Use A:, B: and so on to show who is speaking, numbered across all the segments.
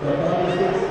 A: The 36th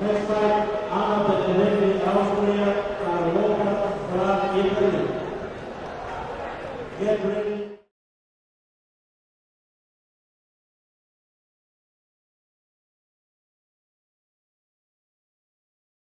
A: Next slide, Anna Petrinelli, Austria, Carlota, Brad, Italy. Get ready.